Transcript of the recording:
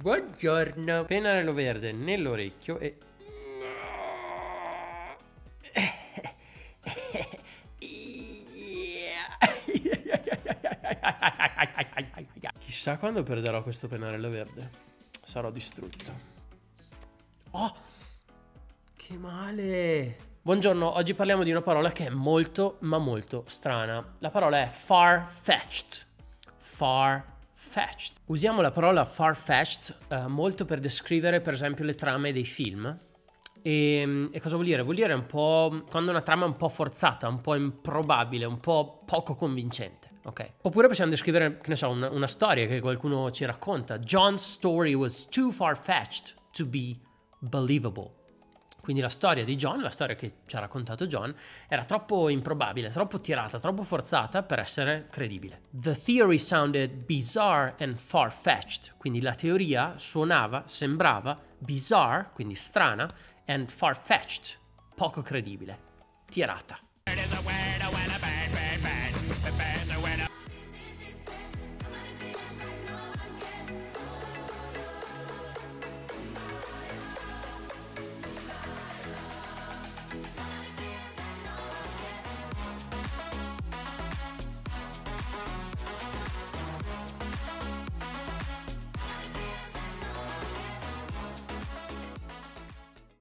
Buongiorno. Pennarello verde nell'orecchio e... Chissà quando perderò questo pennarello verde. Sarò distrutto. Oh! Che male! Buongiorno, oggi parliamo di una parola che è molto, ma molto strana. La parola è far-fetched. Far-fetched. Usiamo la parola far-fetched eh, molto per descrivere, per esempio, le trame dei film. E, e, cosa vuol dire? Vuol dire un po' quando una trama è un po' forzata, un po' improbabile, un po' poco convincente. Ok. Oppure possiamo descrivere, che ne so, una, una storia che qualcuno ci racconta. John's story was too far-fetched to be believable. Quindi la storia di John, la storia che ci ha raccontato John, era troppo improbabile, troppo tirata, troppo forzata per essere credibile. The theory sounded bizarre and far-fetched. Quindi la teoria suonava, sembrava bizarre, quindi strana, and far-fetched, poco credibile, tirata.